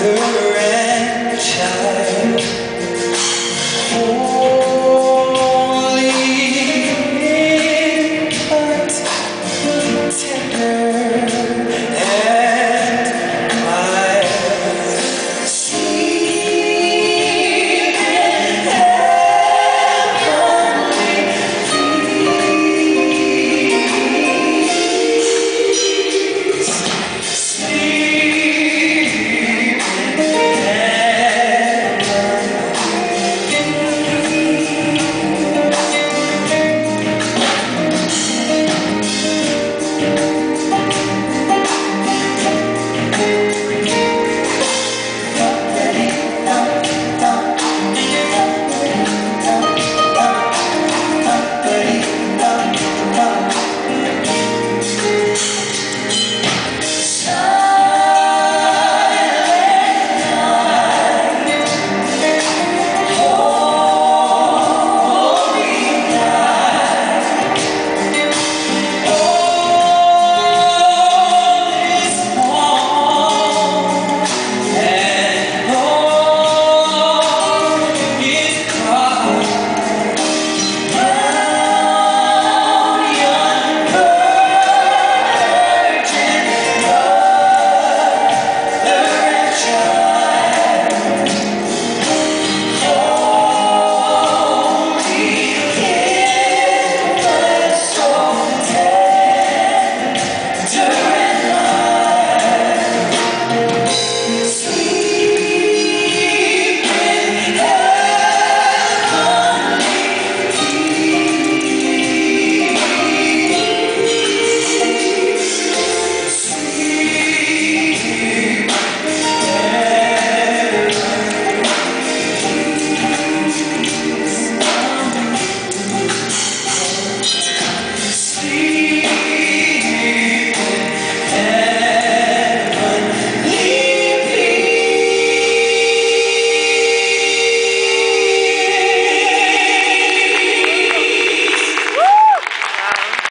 그